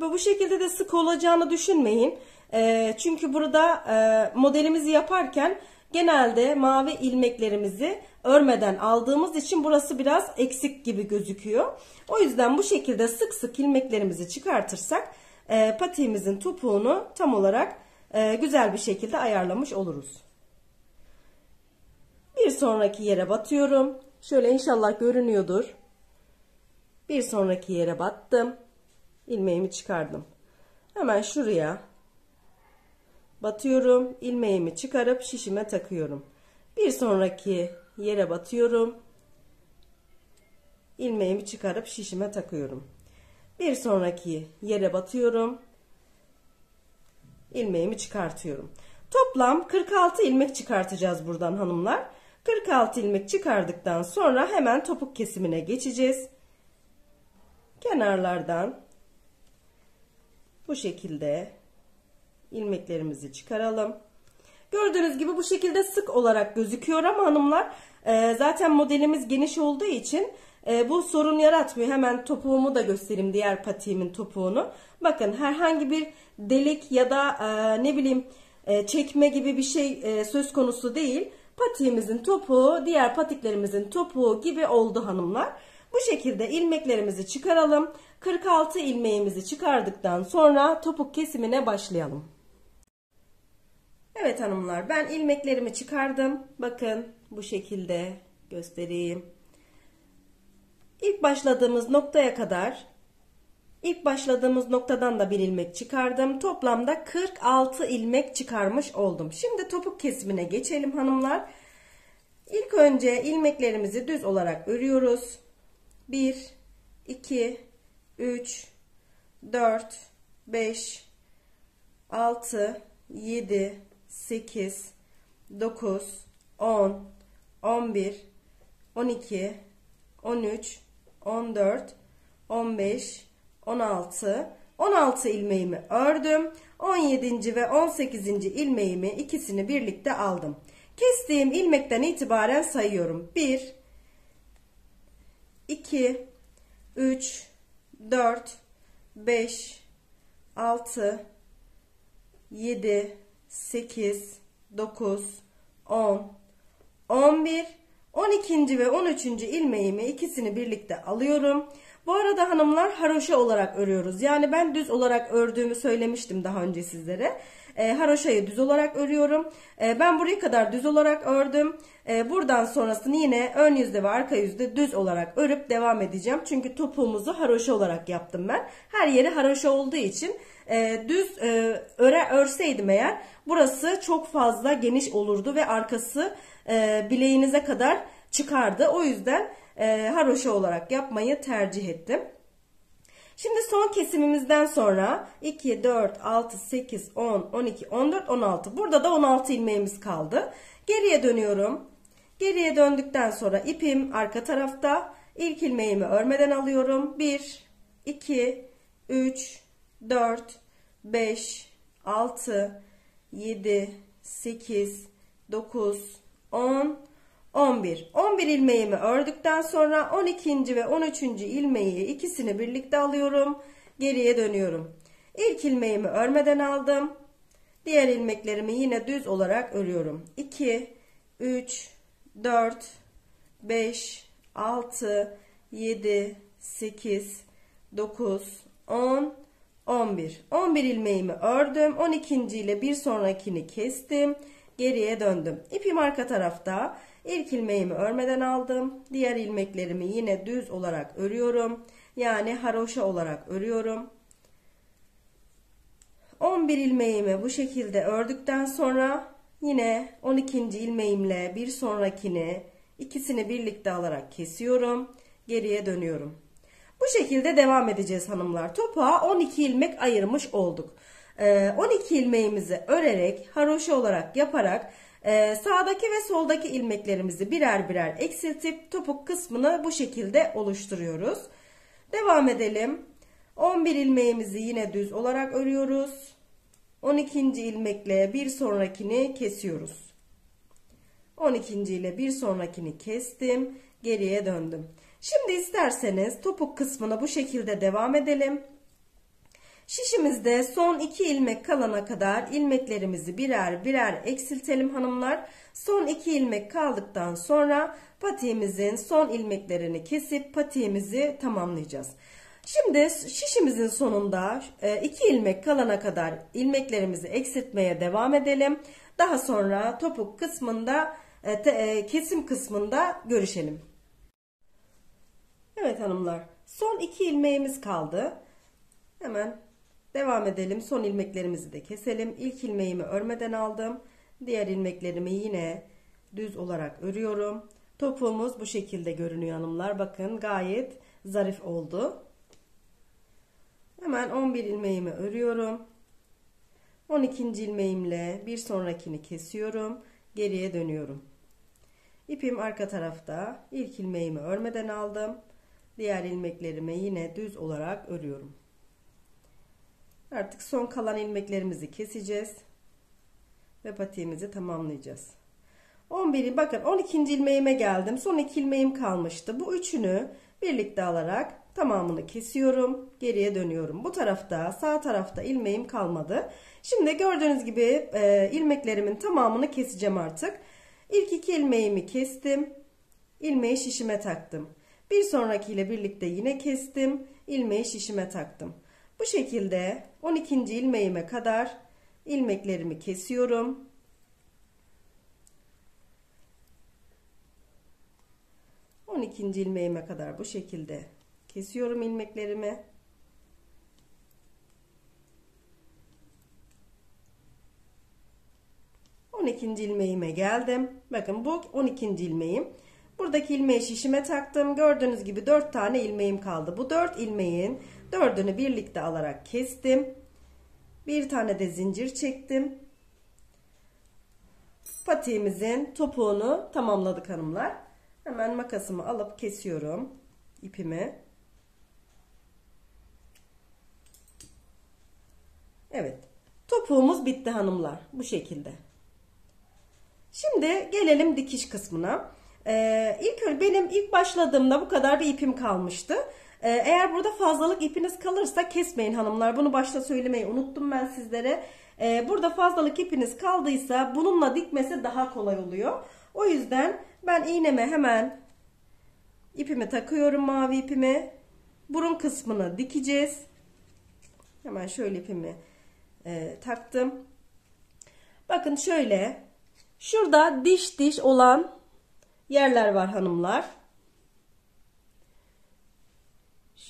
Ve bu şekilde de sık olacağını düşünmeyin. E, çünkü burada e, modelimizi yaparken genelde mavi ilmeklerimizi örmeden aldığımız için burası biraz eksik gibi gözüküyor. O yüzden bu şekilde sık sık ilmeklerimizi çıkartırsak e, patiğimizin topuğunu tam olarak e, güzel bir şekilde ayarlamış oluruz. Bir sonraki yere batıyorum. Şöyle inşallah görünüyordur. Bir sonraki yere battım. ilmeğimi çıkardım. Hemen şuraya batıyorum. ilmeğimi çıkarıp şişime takıyorum. Bir sonraki yere batıyorum. ilmeğimi çıkarıp şişime takıyorum. Bir sonraki yere batıyorum. İlmeğimi çıkartıyorum. Toplam 46 ilmek çıkartacağız buradan hanımlar. 46 ilmek çıkardıktan sonra hemen topuk kesimine geçeceğiz. Kenarlardan bu şekilde ilmeklerimizi çıkaralım. Gördüğünüz gibi bu şekilde sık olarak gözüküyor ama hanımlar e, zaten modelimiz geniş olduğu için e, bu sorun yaratmıyor. Hemen topuğumu da göstereyim diğer patiğimin topuğunu. Bakın herhangi bir delik ya da e, ne bileyim e, çekme gibi bir şey e, söz konusu değil. Patiğimizin topuğu diğer patiklerimizin topuğu gibi oldu hanımlar. Bu şekilde ilmeklerimizi çıkaralım. 46 ilmeğimizi çıkardıktan sonra topuk kesimine başlayalım. Evet hanımlar ben ilmeklerimi çıkardım. Bakın bu şekilde göstereyim. İlk başladığımız noktaya kadar ilk başladığımız noktadan da bir ilmek çıkardım. Toplamda 46 ilmek çıkarmış oldum. Şimdi topuk kesimine geçelim hanımlar. İlk önce ilmeklerimizi düz olarak örüyoruz. 1 2 3 4 5 6 7 8 9 10 11 12 13 14 15 16 16 ilmeğimi ördüm. 17. ve 18. ilmeğimi ikisini birlikte aldım. Kestiğim ilmekten itibaren sayıyorum. 1 2 3 4 5 6 7 8 9 10 11 12. ve 13. ilmeğimi ikisini birlikte alıyorum. Bu arada hanımlar haroşa olarak örüyoruz. Yani ben düz olarak ördüğümü söylemiştim daha önce sizlere. E, haroşayı düz olarak örüyorum. E, ben buraya kadar düz olarak ördüm. E, buradan sonrasını yine ön yüzde ve arka yüzde düz olarak örüp devam edeceğim. Çünkü topuğumuzu haroşa olarak yaptım ben. Her yeri haroşa olduğu için e, düz e, öre örseydim eğer burası çok fazla geniş olurdu ve arkası e, bileğinize kadar çıkardı. O yüzden e, haroşa olarak yapmayı tercih ettim. Şimdi son kesimimizden sonra 2, 4, 6, 8, 10, 12, 14, 16. Burada da 16 ilmeğimiz kaldı. Geriye dönüyorum. Geriye döndükten sonra ipim arka tarafta. İlk ilmeğimi örmeden alıyorum. 1, 2, 3, 4, 5, 6, 7, 8, 9, 10, 11. 11 ilmeğimi ördükten sonra 12. ve 13. ilmeği ikisini birlikte alıyorum. Geriye dönüyorum. İlk ilmeğimi örmeden aldım. Diğer ilmeklerimi yine düz olarak örüyorum. 2, 3, 4, 5, 6, 7, 8, 9, 10, 11. 11 ilmeğimi ördüm. 12. ile bir sonrakini kestim. Geriye döndüm. İpim arka tarafta. İlk ilmeğimi örmeden aldım. Diğer ilmeklerimi yine düz olarak örüyorum. Yani haroşa olarak örüyorum. 11 ilmeğimi bu şekilde ördükten sonra yine 12. ilmeğimle bir sonrakini ikisini birlikte alarak kesiyorum. Geriye dönüyorum. Bu şekilde devam edeceğiz hanımlar. Topuğa 12 ilmek ayırmış olduk. 12 ee, ilmeğimizi örerek haroşa olarak yaparak ee, sağdaki ve soldaki ilmeklerimizi birer birer eksiltip topuk kısmını bu şekilde oluşturuyoruz. Devam edelim. 11 ilmeğimizi yine düz olarak örüyoruz. 12. ilmekle bir sonrakini kesiyoruz. 12. ile bir sonrakini kestim. Geriye döndüm. Şimdi isterseniz topuk kısmına bu şekilde devam edelim. Şişimizde son iki ilmek kalana kadar ilmeklerimizi birer birer eksiltelim hanımlar. Son iki ilmek kaldıktan sonra patiğimizin son ilmeklerini kesip patiğimizi tamamlayacağız. Şimdi şişimizin sonunda e, iki ilmek kalana kadar ilmeklerimizi eksiltmeye devam edelim. Daha sonra topuk kısmında e, e, kesim kısmında görüşelim. Evet hanımlar son iki ilmeğimiz kaldı. Hemen devam edelim. Son ilmeklerimizi de keselim. İlk ilmeğimi örmeden aldım. Diğer ilmeklerimi yine düz olarak örüyorum. Topuğumuz bu şekilde görünüyor hanımlar. Bakın gayet zarif oldu. Hemen 11 ilmeğimi örüyorum. 12. ilmeğimle bir sonrakini kesiyorum. Geriye dönüyorum. İpim arka tarafta. İlk ilmeğimi örmeden aldım. Diğer ilmeklerimi yine düz olarak örüyorum. Artık son kalan ilmeklerimizi keseceğiz. Ve patiğimizi tamamlayacağız. 11'i bakın 12. ilmeğime geldim. Son 2 ilmeğim kalmıştı. Bu üçünü birlikte alarak tamamını kesiyorum. Geriye dönüyorum. Bu tarafta sağ tarafta ilmeğim kalmadı. Şimdi gördüğünüz gibi e, ilmeklerimin tamamını keseceğim artık. İlk iki ilmeğimi kestim. İlmeği şişime taktım. Bir sonrakiyle birlikte yine kestim. ilmeği şişime taktım. Bu şekilde 12. ilmeğime kadar ilmeklerimi kesiyorum. 12. ilmeğime kadar bu şekilde kesiyorum ilmeklerimi. On ikinci ilmeğime geldim. Bakın bu 12. ilmeğim. Buradaki ilmeği şişime taktım. Gördüğünüz gibi 4 tane ilmeğim kaldı. Bu 4 ilmeğin 4'ünü birlikte alarak kestim. Bir tane de zincir çektim. Patiğimizin topuğunu tamamladık hanımlar. Hemen makasımı alıp kesiyorum ipimi. Evet. Topuğumuz bitti hanımlar. Bu şekilde. Şimdi gelelim dikiş kısmına. Ee, ilk benim ilk başladığımda bu kadar bir ipim kalmıştı. Ee, eğer burada fazlalık ipiniz kalırsa kesmeyin hanımlar. Bunu başta söylemeyi unuttum ben sizlere. Ee, burada fazlalık ipiniz kaldıysa bununla dikmesi daha kolay oluyor. O yüzden ben iğneme hemen ipimi takıyorum mavi ipimi. Burun kısmını dikeceğiz. Hemen şöyle ipimi e, taktım. Bakın şöyle. Şurada diş diş olan yerler var hanımlar.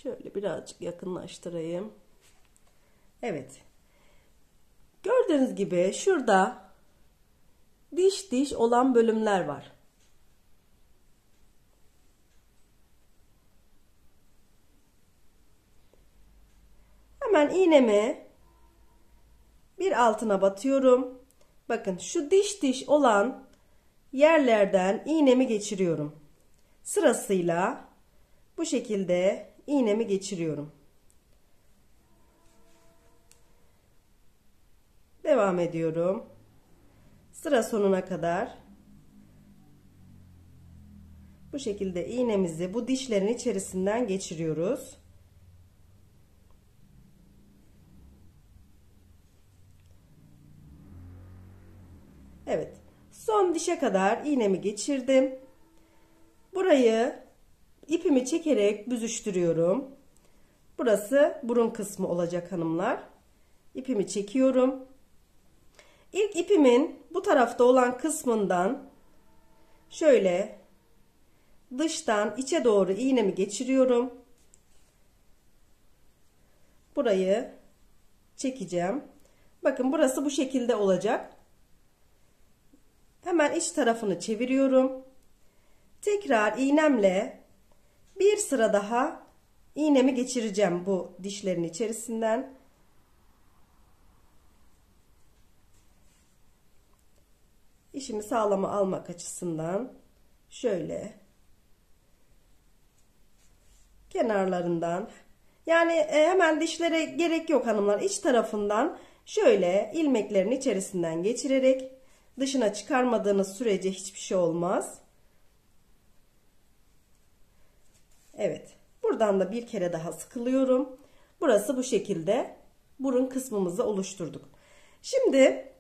Şöyle birazcık yakınlaştırayım. Evet. Gördüğünüz gibi şurada diş diş olan bölümler var. Hemen iğnemi bir altına batıyorum. Bakın şu diş diş olan yerlerden iğnemi geçiriyorum. Sırasıyla bu şekilde iğnemi geçiriyorum. Devam ediyorum. Sıra sonuna kadar bu şekilde iğnemizi bu dişlerin içerisinden geçiriyoruz. Evet. Son dişe kadar iğnemi geçirdim. Burayı ipimi çekerek büzüştürüyorum. Burası burun kısmı olacak hanımlar. İpimi çekiyorum. İlk ipimin bu tarafta olan kısmından şöyle dıştan içe doğru iğnemi geçiriyorum. Burayı çekeceğim. Bakın burası bu şekilde olacak. Hemen iç tarafını çeviriyorum. Tekrar iğnemle bir sıra daha iğnemi geçireceğim bu dişlerin içerisinden. İşimi sağlama almak açısından şöyle kenarlarından yani e, hemen dişlere gerek yok hanımlar iç tarafından şöyle ilmeklerin içerisinden geçirerek dışına çıkarmadığınız sürece hiçbir şey olmaz. Evet. Buradan da bir kere daha sıkılıyorum. Burası bu şekilde burun kısmımızı oluşturduk. Şimdi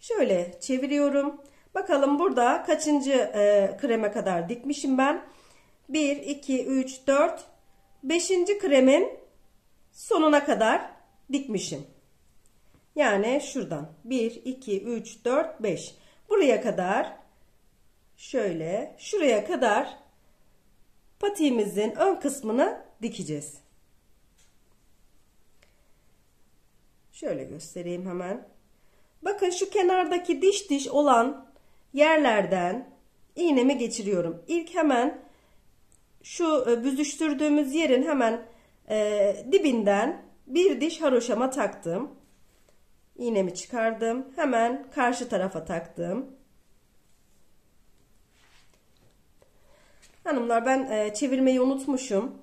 şöyle çeviriyorum. Bakalım burada kaçıncı e, kreme kadar dikmişim ben. 1, 2, 3, 4, 5. kremin sonuna kadar dikmişim. Yani şuradan 1, 2, 3, 4, 5. Buraya kadar şöyle şuraya kadar patiğimizin ön kısmını dikeceğiz. Şöyle göstereyim hemen. Bakın şu kenardaki diş diş olan yerlerden iğnemi geçiriyorum. İlk hemen şu e, büzüştürdüğümüz yerin hemen e, dibinden bir diş haroşama taktım. İğnemi çıkardım. Hemen karşı tarafa taktım. Hanımlar ben e, çevirmeyi unutmuşum.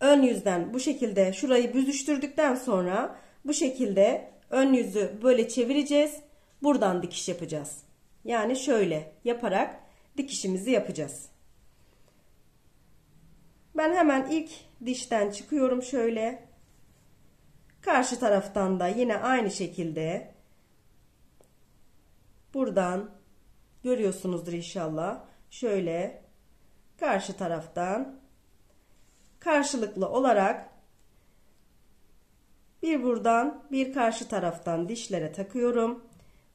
Ön yüzden bu şekilde şurayı büzüştürdükten sonra bu şekilde ön yüzü böyle çevireceğiz. Buradan dikiş yapacağız. Yani şöyle yaparak dikişimizi yapacağız. Ben hemen ilk dişten çıkıyorum şöyle. Karşı taraftan da yine aynı şekilde buradan görüyorsunuzdur inşallah. Şöyle karşı taraftan karşılıklı olarak bir buradan bir karşı taraftan dişlere takıyorum.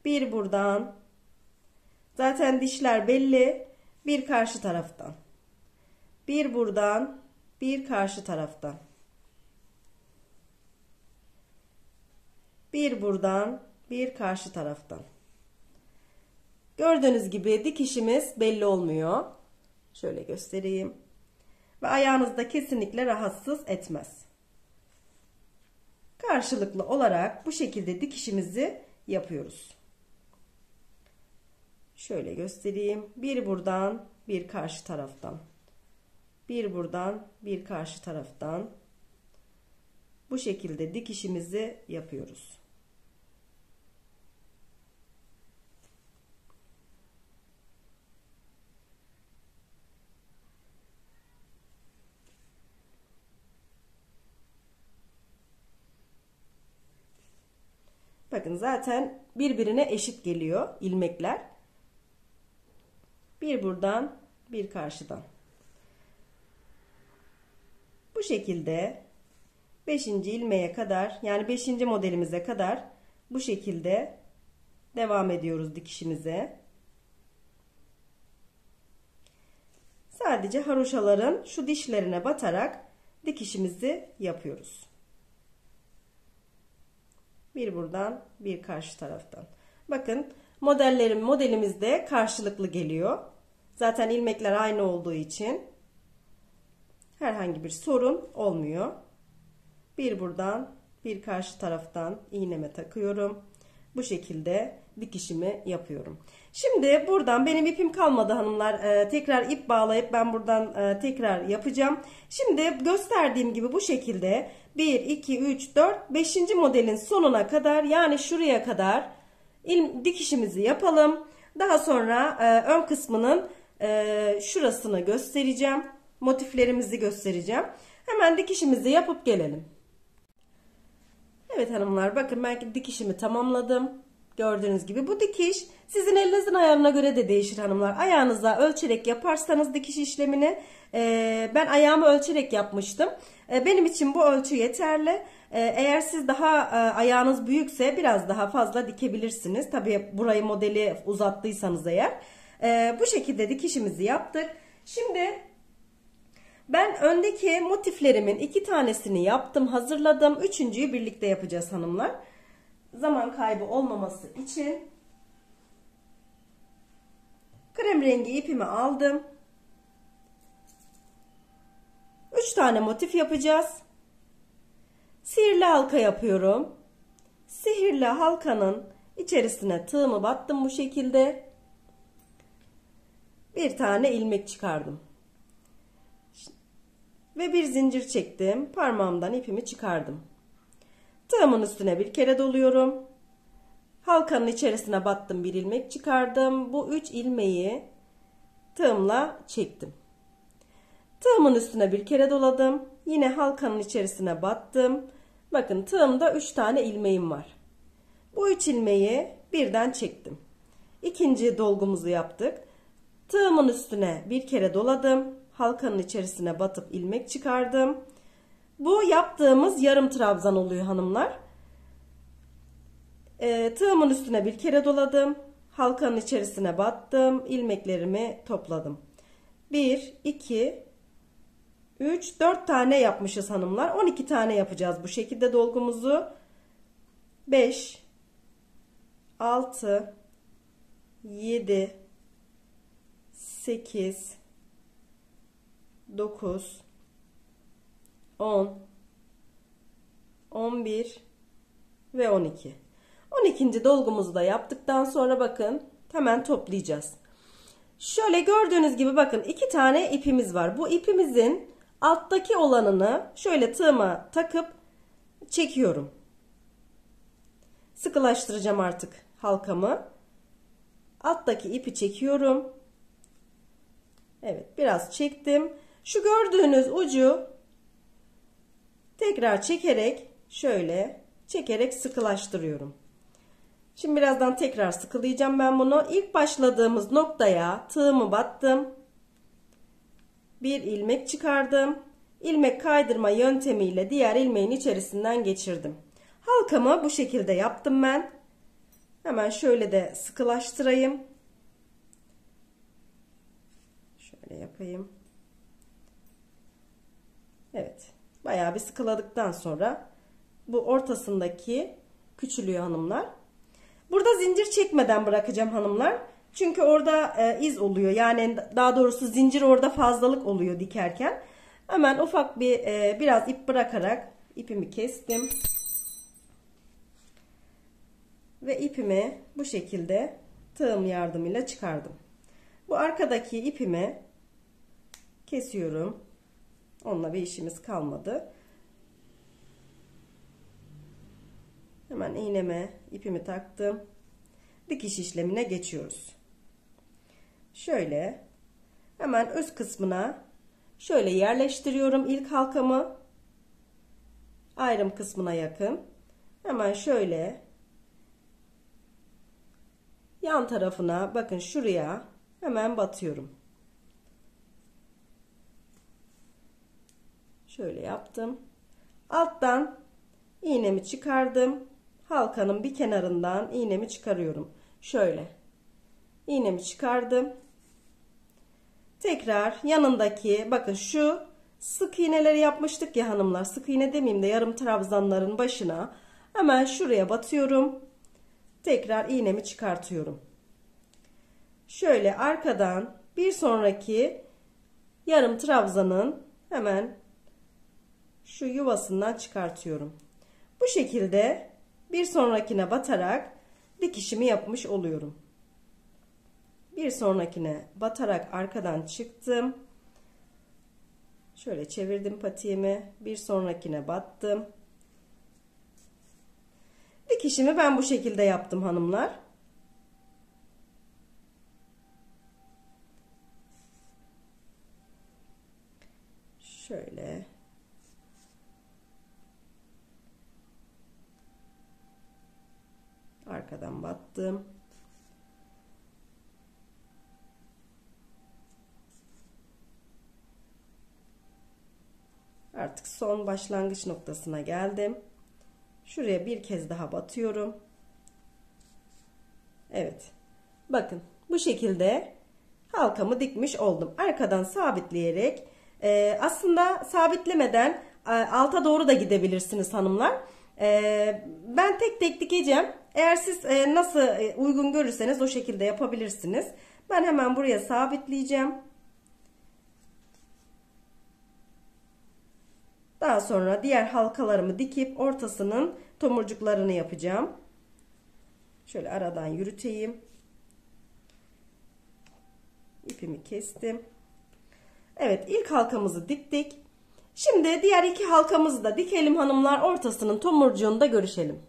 Bir buradan zaten dişler belli bir karşı taraftan. Bir buradan bir karşı taraftan. Bir buradan bir karşı taraftan. Gördüğünüz gibi dikişimiz belli olmuyor. Şöyle göstereyim. Ve ayağınızda kesinlikle rahatsız etmez. Karşılıklı olarak bu şekilde dikişimizi yapıyoruz. Şöyle göstereyim. Bir buradan, bir karşı taraftan. Bir buradan, bir karşı taraftan. Bu şekilde dikişimizi yapıyoruz. Bakın zaten birbirine eşit geliyor ilmekler. Bir buradan bir karşıdan. Bu şekilde 5. ilmeğe kadar yani 5. modelimize kadar bu şekilde devam ediyoruz dikişimize. Sadece haroşaların şu dişlerine batarak dikişimizi yapıyoruz. Bir buradan bir karşı taraftan. Bakın modellerim modelimizde karşılıklı geliyor. Zaten ilmekler aynı olduğu için herhangi bir sorun olmuyor. Bir buradan bir karşı taraftan iğneme takıyorum. Bu şekilde dikişimi yapıyorum. Şimdi buradan benim ipim kalmadı hanımlar. Ee, tekrar ip bağlayıp ben buradan e, tekrar yapacağım. Şimdi gösterdiğim gibi bu şekilde 1, 2, 3, 4, 5. modelin sonuna kadar yani şuraya kadar dikişimizi yapalım. Daha sonra e, ön kısmının e, şurasını göstereceğim. Motiflerimizi göstereceğim. Hemen dikişimizi yapıp gelelim. Evet hanımlar bakın ben dikişimi tamamladım. Gördüğünüz gibi bu dikiş sizin elinizin ayarına göre de değişir hanımlar. Ayağınıza ölçerek yaparsanız dikiş işlemini e, ben ayağımı ölçerek yapmıştım. E, benim için bu ölçü yeterli. E, eğer siz daha e, ayağınız büyükse biraz daha fazla dikebilirsiniz. Tabi burayı modeli uzattıysanız eğer. E, bu şekilde dikişimizi yaptık. Şimdi ben öndeki motiflerimin iki tanesini yaptım, hazırladım. Üçüncüyü birlikte yapacağız hanımlar. Zaman kaybı olmaması için krem rengi ipimi aldım. Üç tane motif yapacağız. Sihirli halka yapıyorum. Sihirli halkanın içerisine tığımı battım bu şekilde. Bir tane ilmek çıkardım ve bir zincir çektim. Parmağımdan ipimi çıkardım. Tığımın üstüne bir kere doluyorum. Halkanın içerisine battım bir ilmek çıkardım. Bu üç ilmeği tığımla çektim. Tığımın üstüne bir kere doladım. Yine halkanın içerisine battım. Bakın tığımda üç tane ilmeğim var. Bu üç ilmeği birden çektim. İkinci dolgumuzu yaptık. Tığımın üstüne bir kere doladım halkanın içerisine batıp ilmek çıkardım. Bu yaptığımız yarım trabzan oluyor hanımlar. E, tığımın üstüne bir kere doladım. Halkanın içerisine battım. ilmeklerimi topladım. 1, 2, 3, 4 tane yapmışız hanımlar. 12 tane yapacağız bu şekilde dolgumuzu. 5, 6, 7, 8, 9, 10, 11 ve 12. 12. dolgumuzu da yaptıktan sonra bakın hemen toplayacağız. Şöyle gördüğünüz gibi bakın iki tane ipimiz var. Bu ipimizin alttaki olanını şöyle tığıma takıp çekiyorum. Sıkılaştıracağım artık halkamı. Alttaki ipi çekiyorum. Evet biraz çektim. Şu gördüğünüz ucu tekrar çekerek şöyle çekerek sıkılaştırıyorum. Şimdi birazdan tekrar sıkılayacağım ben bunu. İlk başladığımız noktaya tığımı battım. Bir ilmek çıkardım. İlmek kaydırma yöntemiyle diğer ilmeğin içerisinden geçirdim. Halkamı bu şekilde yaptım ben. Hemen şöyle de sıkılaştırayım. Şöyle yapayım. Evet. Bayağı bir sıkıladıktan sonra bu ortasındaki küçülüyor hanımlar. Burada zincir çekmeden bırakacağım hanımlar. Çünkü orada e, iz oluyor. Yani daha doğrusu zincir orada fazlalık oluyor dikerken. Hemen ufak bir e, biraz ip bırakarak ipimi kestim. Ve ipimi bu şekilde tığım yardımıyla çıkardım. Bu arkadaki ipimi kesiyorum. Onunla bir işimiz kalmadı. Hemen iğneme ipimi taktım. Dikiş işlemine geçiyoruz. Şöyle hemen öz kısmına şöyle yerleştiriyorum ilk halkamı. Ayrım kısmına yakın. Hemen şöyle yan tarafına bakın şuraya hemen batıyorum. Şöyle yaptım. Alttan iğnemi çıkardım halkanın bir kenarından iğnemi çıkarıyorum. Şöyle. İğnemi çıkardım. Tekrar yanındaki bakın şu sık iğneleri yapmıştık ya hanımlar. Sık iğne demeyeyim de yarım trabzanların başına hemen şuraya batıyorum. Tekrar iğnemi çıkartıyorum. Şöyle arkadan bir sonraki yarım trabzanın hemen şu yuvasından çıkartıyorum. Bu şekilde bir sonrakine batarak dikişimi yapmış oluyorum. Bir sonrakine batarak arkadan çıktım. Şöyle çevirdim patiğimi. Bir sonrakine battım. Dikişimi ben bu şekilde yaptım hanımlar. Şöyle arkadan battım. Artık son başlangıç noktasına geldim. Şuraya bir kez daha batıyorum. Evet. Bakın bu şekilde halkamı dikmiş oldum. Arkadan sabitleyerek e, aslında sabitlemeden e, alta doğru da gidebilirsiniz hanımlar. E, ben tek tek dikeceğim. Eğer siz e, nasıl e, uygun görürseniz o şekilde yapabilirsiniz. Ben hemen buraya sabitleyeceğim. Daha sonra diğer halkalarımı dikip ortasının tomurcuklarını yapacağım. Şöyle aradan yürüteyim. İpimi kestim. Evet ilk halkamızı diktik. Şimdi diğer iki halkamızı da dikelim hanımlar. Ortasının tomurcuğunu da görüşelim.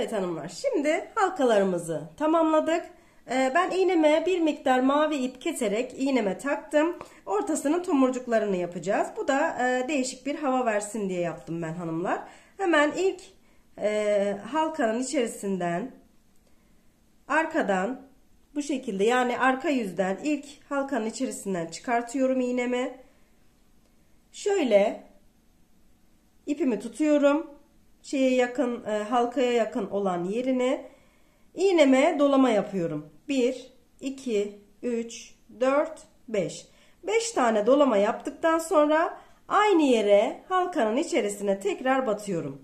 Evet hanımlar şimdi halkalarımızı tamamladık. Ee, ben iğneme bir miktar mavi ip keserek iğneme taktım. Ortasının tomurcuklarını yapacağız. Bu da e, değişik bir hava versin diye yaptım ben hanımlar. Hemen ilk e, halkanın içerisinden arkadan bu şekilde yani arka yüzden ilk halkanın içerisinden çıkartıyorum iğnemi. Şöyle ipimi tutuyorum. Şeye yakın, e, halkaya yakın olan yerine iğneme dolama yapıyorum. 1, 2, 3, 4, 5. 5 tane dolama yaptıktan sonra aynı yere halkanın içerisine tekrar batıyorum.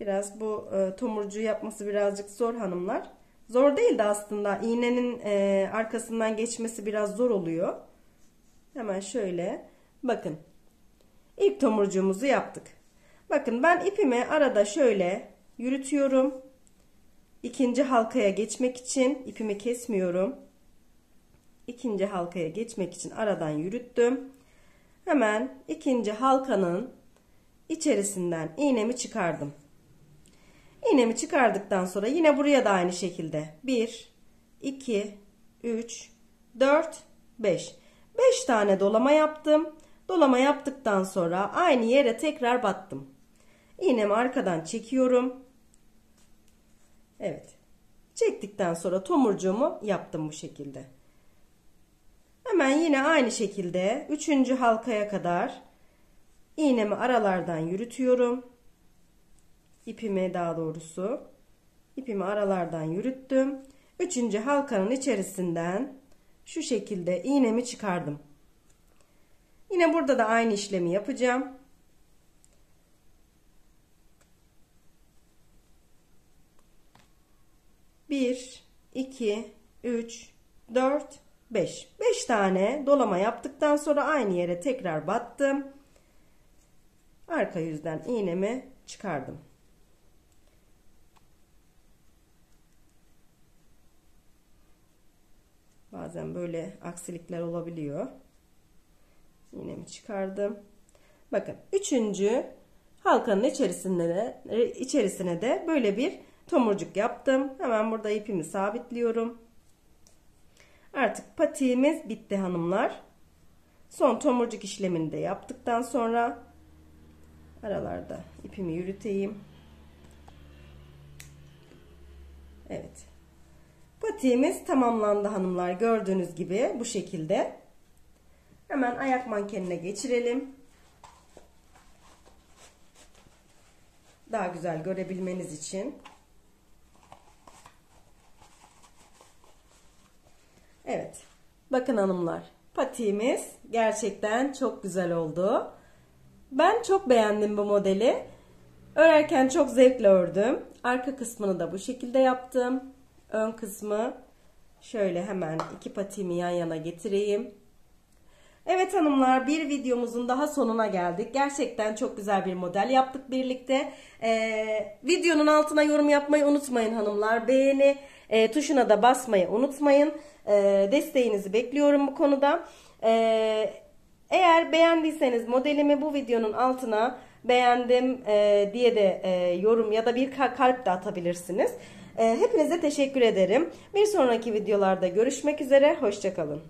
Biraz bu e, tomurcu yapması birazcık zor hanımlar. Zor değil de aslında iğnenin e, arkasından geçmesi biraz zor oluyor. Hemen şöyle bakın. İlk tomurcuğumuzu yaptık. Bakın ben ipimi arada şöyle yürütüyorum. İkinci halkaya geçmek için ipimi kesmiyorum. İkinci halkaya geçmek için aradan yürüttüm. Hemen ikinci halkanın içerisinden iğnemi çıkardım. İğnemi çıkardıktan sonra yine buraya da aynı şekilde 1, 2, 3, 4, 5. 5 tane dolama yaptım. Dolama yaptıktan sonra aynı yere tekrar battım. İğnemi arkadan çekiyorum. Evet. Çektikten sonra tomurcuğumu yaptım bu şekilde. Hemen yine aynı şekilde 3. halkaya kadar iğnemi aralardan yürütüyorum ipimi daha doğrusu ipimi aralardan yürüttüm. Üçüncü halkanın içerisinden şu şekilde iğnemi çıkardım. Yine burada da aynı işlemi yapacağım. Bir, iki, üç, dört, beş. Beş tane dolama yaptıktan sonra aynı yere tekrar battım. Arka yüzden iğnemi çıkardım. Bazen böyle aksilikler olabiliyor. İğnemi çıkardım. Bakın üçüncü halkanın içerisinde de, içerisine de böyle bir tomurcuk yaptım. Hemen burada ipimi sabitliyorum. Artık patiğimiz bitti hanımlar. Son tomurcuk işlemini de yaptıktan sonra aralarda ipimi yürüteyim. Evet. Patiğimiz tamamlandı hanımlar. Gördüğünüz gibi bu şekilde. Hemen ayak mankenine geçirelim. Daha güzel görebilmeniz için. Evet. Bakın hanımlar. Patiğimiz gerçekten çok güzel oldu. Ben çok beğendim bu modeli. Örerken çok zevkle ördüm. Arka kısmını da bu şekilde yaptım ön kısmı şöyle hemen iki patiğimi yan yana getireyim. Evet hanımlar bir videomuzun daha sonuna geldik. Gerçekten çok güzel bir model yaptık birlikte. Ee, videonun altına yorum yapmayı unutmayın hanımlar. Beğeni e, tuşuna da basmayı unutmayın. E, desteğinizi bekliyorum bu konuda. E, eğer beğendiyseniz modelimi bu videonun altına beğendim e, diye de e, yorum ya da bir kalp de atabilirsiniz. Ee, hepinize teşekkür ederim. Bir sonraki videolarda görüşmek üzere. Hoşçakalın.